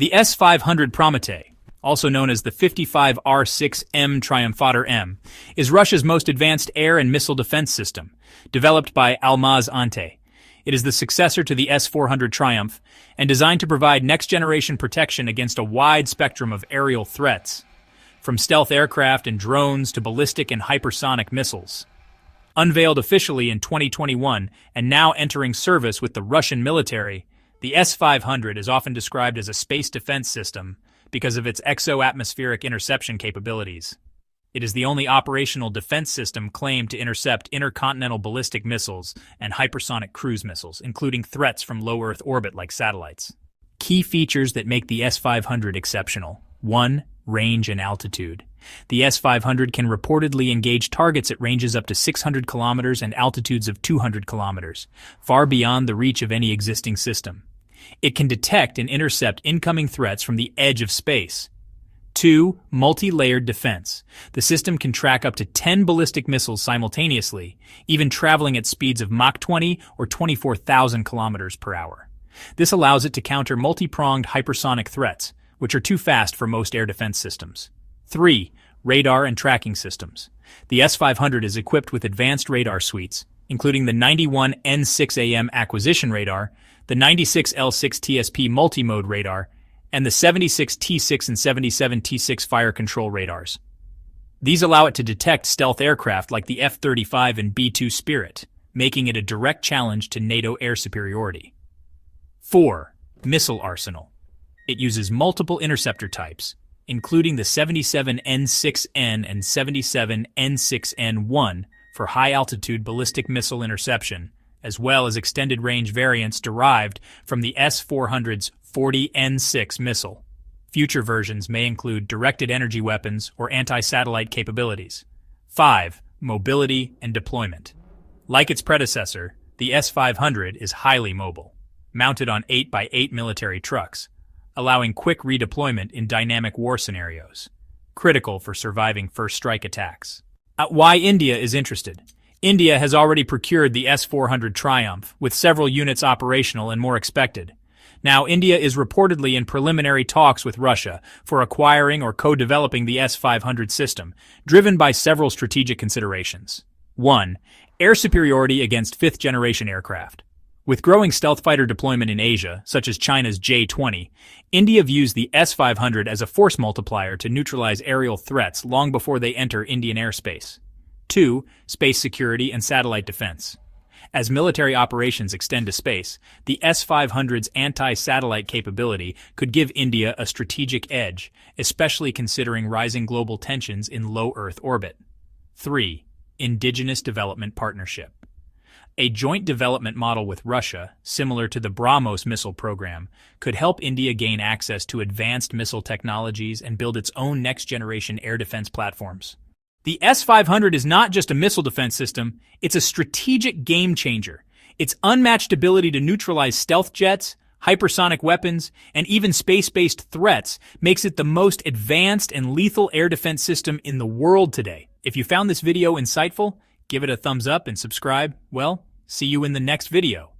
The S-500 Prometey, also known as the 55R6M Triumphator M, is Russia's most advanced air and missile defense system, developed by Almaz Antey. It is the successor to the S-400 Triumph and designed to provide next-generation protection against a wide spectrum of aerial threats, from stealth aircraft and drones to ballistic and hypersonic missiles. Unveiled officially in 2021 and now entering service with the Russian military, the S-500 is often described as a space defense system because of its exo-atmospheric interception capabilities. It is the only operational defense system claimed to intercept intercontinental ballistic missiles and hypersonic cruise missiles, including threats from low Earth orbit like satellites. Key features that make the S-500 exceptional. 1. Range and altitude. The S-500 can reportedly engage targets at ranges up to 600 kilometers and altitudes of 200 kilometers, far beyond the reach of any existing system. It can detect and intercept incoming threats from the edge of space. 2. Multi-layered defense. The system can track up to 10 ballistic missiles simultaneously, even traveling at speeds of Mach 20 or 24,000 kilometers per hour. This allows it to counter multi-pronged hypersonic threats, which are too fast for most air defense systems. 3. Radar and tracking systems. The S-500 is equipped with advanced radar suites, including the 91 N6AM acquisition radar, the 96 L6 TSP multi-mode radar, and the 76 T6 and 77 T6 fire control radars. These allow it to detect stealth aircraft like the F-35 and B-2 Spirit, making it a direct challenge to NATO air superiority. 4. Missile Arsenal. It uses multiple interceptor types, including the 77N6N and 77N6N1 for high-altitude ballistic missile interception, as well as extended range variants derived from the S-400's 40N6 missile. Future versions may include directed energy weapons or anti-satellite capabilities. 5. Mobility and deployment. Like its predecessor, the S-500 is highly mobile, mounted on 8x8 military trucks, allowing quick redeployment in dynamic war scenarios, critical for surviving first strike attacks. Uh, why India is interested. India has already procured the S-400 Triumph, with several units operational and more expected. Now, India is reportedly in preliminary talks with Russia for acquiring or co-developing the S-500 system, driven by several strategic considerations. 1. Air superiority against fifth-generation aircraft. With growing stealth fighter deployment in Asia, such as China's J-20, India views the S-500 as a force multiplier to neutralize aerial threats long before they enter Indian airspace. 2. Space security and satellite defense. As military operations extend to space, the S-500's anti-satellite capability could give India a strategic edge, especially considering rising global tensions in low Earth orbit. 3. Indigenous Development Partnership. A joint development model with Russia, similar to the BrahMos missile program, could help India gain access to advanced missile technologies and build its own next-generation air defense platforms. The S-500 is not just a missile defense system, it's a strategic game changer. Its unmatched ability to neutralize stealth jets, hypersonic weapons, and even space-based threats makes it the most advanced and lethal air defense system in the world today. If you found this video insightful, give it a thumbs up and subscribe. Well, see you in the next video.